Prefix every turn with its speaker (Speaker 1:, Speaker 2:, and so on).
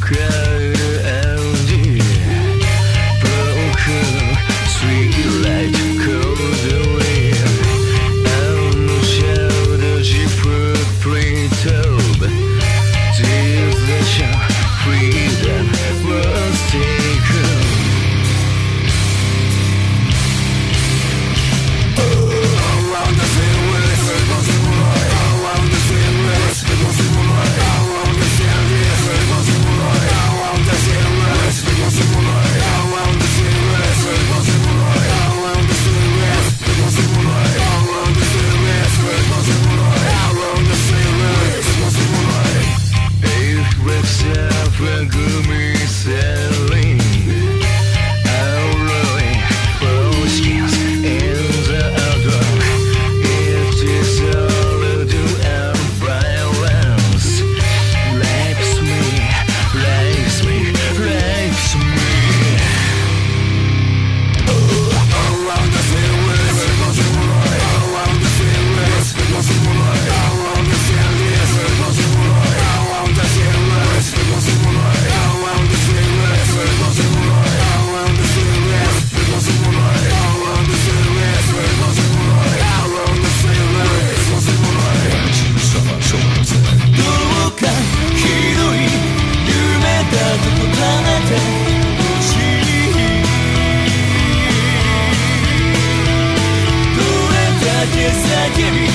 Speaker 1: cry. give me